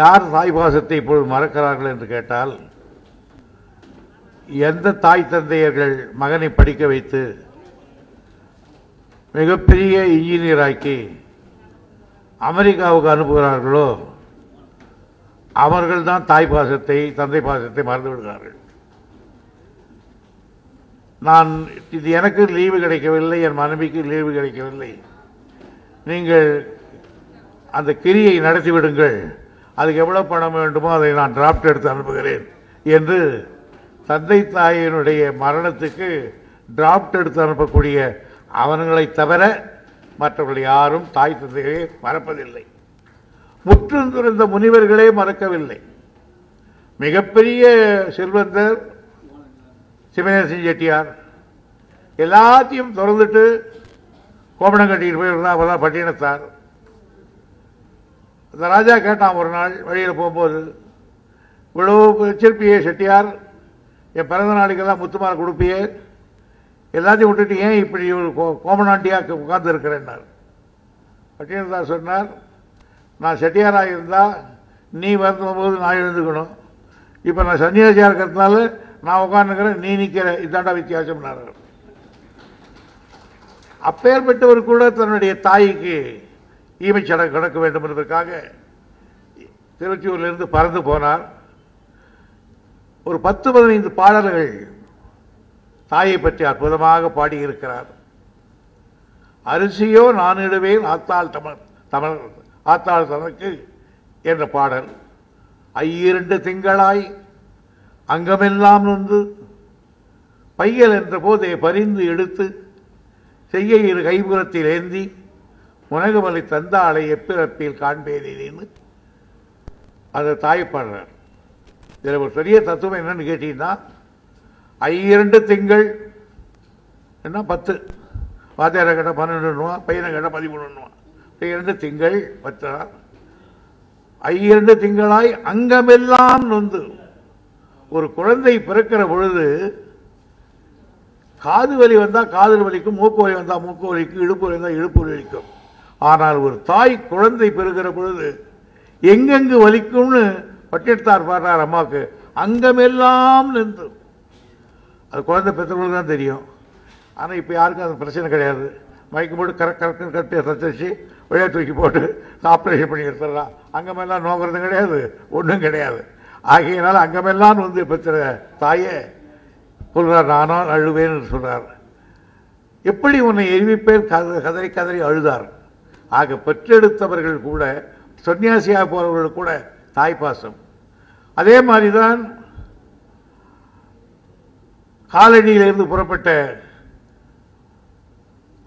யார் தாய் பாசத்தை இப்பொழுது மறக்கிறார்கள் என்று கேட்டால் எந்த தாய் தந்தையர்கள் மகனை படிக்க வைத்து மிகப்பெரிய இன்ஜினியராக்கி அமெரிக்காவுக்கு அனுப்புகிறார்களோ அவர்கள்தான் தாய் பாசத்தை தந்தை பாசத்தை மறந்து விடுகிறார்கள். நான் இது எனக்கு லீவு கிடைக்கவில்லை என் மனைவிக்கு லீவு கிடைக்கவில்லை. நீங்கள் அந்த கிரியை நடத்திவிடுங்கள். அதுக்கு எவ்வளவு பணம் வேண்டுமோ அதை நான் டிராப்ட் எடுத்து அனுப்புகிறேன் என்று தந்தை தாயினுடைய மரணத்துக்கு டிராப்ட் எடுத்து அனுப்பக்கூடிய அவன்களை தவிர மற்றவர்கள் யாரும் தாய் தந்தையே மறப்பதில்லை. முற்றும் துறந்த முனிவர்களே மறக்கவில்லை. மிகப்பெரிய செல்வந்தர் சிவநேசன் செட்டியார். எல்லாத்தையும் திறந்துட்டு கோமணம் கட்டிட்டு போயிருந்தா அவதான் பட்டினத்தார். அந்த ராஜா கேட்டான் ஒரு நாள் வழியில் போகும்போது இவ்வளோ வச்சிருப்பியே செட்டியார் என் பிறந்த நாளைக்கெல்லாம் முத்துமார் கொடுப்பியே எல்லாத்தையும் விட்டுட்டு ஏன் இப்படி ஒரு கோ- கோமணாண்டியாக உட்கார்ந்து இருக்கிறேன்னார் பட்டினத்தார் சொன்னார் நான் செட்டியாராக இருந்தால் நீ வரும்போது நான் எழுந்துக்கணும். இப்போ நான் சன்னியாசியாக இருக்கிறதுனால நான் உட்காந்துக்கிறேன் நீ நிற்கிற இதாண்டா வித்தியாசம்னாரு. அப்பேற்பட்டவர் கூட தன்னுடைய தாய்க்கு ஈமை சடங்கு கடக்க வேண்டும் என்பதற்காக திருச்சியூரிலிருந்து பறந்து போனார். ஒரு பத்து பதினைந்து பாடல்கள் தாயை பற்றி அற்புதமாக பாடியிருக்கிறார். அரிசியோ நான் இடுவேன் ஆத்தாள் தமிழ் தமிழ் ஆத்தாள் தனக்கு என்ற பாடல். ஐயிரண்டு திங்களாய் அங்கமெல்லாம் நொந்து பையல் என்ற போதே பரிந்து எடுத்து செய்ய இரு கைபுறத்தில் ஏந்தி முனகுமலை தந்தாளை எப்பிறப்பில் காண்பேனேன்னு அந்த தாய் பாடுறார். இதில் ஒரு பெரிய தத்துவம் என்னன்னு கேட்டீங்கன்னா ஐயிரண்டு திங்கள் என்ன பத்து. வாத்தியார கேட்ட பன்னெண்டுன்னுவா பையனை கேட்ட பதிமூணுன்னுவா இரண்டு திங்கள் பத்தா? ஐயிரண்டு திங்களாய் அங்கமெல்லாம் நொந்து ஒரு குழந்தை பிறக்கிற பொழுது காது வலி வந்தால் காது வலிக்கும் மூக்கு வலி வந்தால் மூக்கு வலிக்கும் இடுப்பு வலி வந்தால் இடுப்பு வலி வலிக்கும். ஆனால் ஒரு தாய் குழந்தை பெறுகிற பொழுது எங்கெங்கு வலிக்கும்னு பட்டியத்தார் பாடுறார் அம்மாவுக்கு. அங்கமெல்லாம் நின்று. அது குழந்தை பெற்றவங்களுக்கு தான் தெரியும். ஆனால் இப்போ யாருக்கும் அது பிரச்சனை கிடையாது. மயக்கம் போட்டு கரெக்ட் கரெக்ட் கட்டி தச்சு வெளியே தூக்கி போட்டு ஆப்ரேஷன் பண்ணி எடுத்துடலாம். அங்கமெல்லாம் நோக்கிறது கிடையாது ஒன்றும் கிடையாது. ஆகையினால் அங்கமெல்லாம் வந்து பெற்ற தாயே சொல்கிறார் நானும் அழுவேன்னு சொல்கிறார் எப்படி உன்னை எரிவிப்பேன்? கத கதறி கதறி அழுதார். ஆக பெற்றெடுத்தவர்கள் கூட சன்னியாசியாக போறவர்கள் கூட தாய்ப்பாசம் அதே மாதிரி தான் காலனியிலிருந்து புறப்பட்ட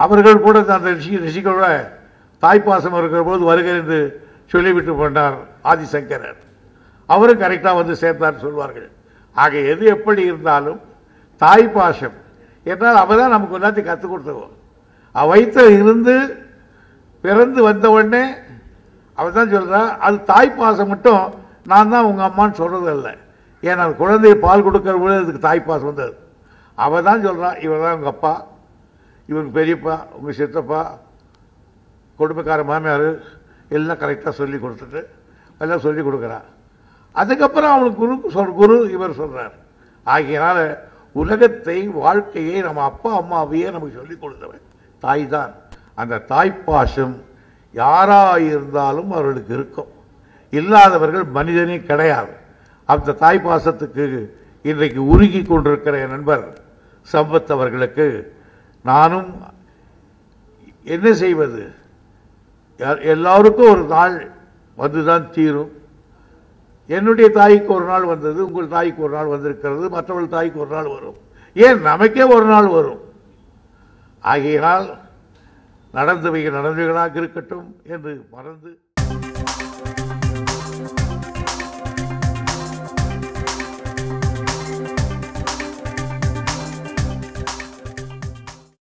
அவர்கள் கூட அந்த ரிஷி ரிஷிகளோட தாய்ப்பாசம் இருக்கிற போது வருகை என்று சொல்லிவிட்டு போனார் ஆதிசங்கரர். அவரும் கரெக்டாக வந்து சேர்ந்தார் சொல்வார்கள். ஆக எது எப்படி இருந்தாலும் தாய்ப்பாசம் என்றால் அவர் தான் நமக்கு எல்லாத்தையும் கற்றுக் கொடுத்தவோம் அவ வயிற்றில் இருந்து பிறந்து வந்த உடனே அவ தான் சொல்றா அது தாய்ப்பாசம் மட்டும் நான் தான் உங்கள் அம்மான்னு சொல்கிறது இல்லை ஏன்னா அந்த குழந்தையை பால் கொடுக்கிற பொழுது அதுக்கு தாய்ப்பாசம் வந்தது. அவர் தான் சொல்கிறான் இவர் தான் உங்கள் அப்பா இவங்க பெரியப்பா உங்கள் சித்தப்பா குடும்பக்கார மாமியார் எல்லாம் கரெக்டாக சொல்லி கொடுத்துட்டு எல்லாம் சொல்லி கொடுக்குறான் அதுக்கப்புறம் அவனுக்கு குரு சொல் குரு இவர் சொல்கிறார் ஆகியனால உலகத்தை வாழ்க்கையை நம்ம அப்பா அம்மாவையே நமக்கு சொல்லி கொடுத்தவன் தாய் தான். அந்த தாய்ப்பாசம் யாராயிருந்தாலும் அவர்களுக்கு இருக்கும். இல்லாதவர்கள் மனிதனே கிடையாது. அந்த தாய்ப்பாசத்துக்கு இன்றைக்கு உருகி கொண்டிருக்கிற என் நண்பர் சம்பத் அவர்களுக்கு நானும் என்ன செய்வது? யார்- எல்லாருக்கும் ஒரு நாள் வந்துதான் தீரும். என்னுடைய தாய்க்கு ஒரு நாள் வந்தது உங்கள் தாய்க்கு ஒரு நாள் வந்திருக்கிறது மற்றவர்கள் தாய்க்கு ஒரு நாள் வரும். ஏன் நமக்கே ஒரு நாள் வரும்? ஆகையினால் நடந்தவைகள் நடந்தவைகளாக இருக்கட்டும் என்று மறந்து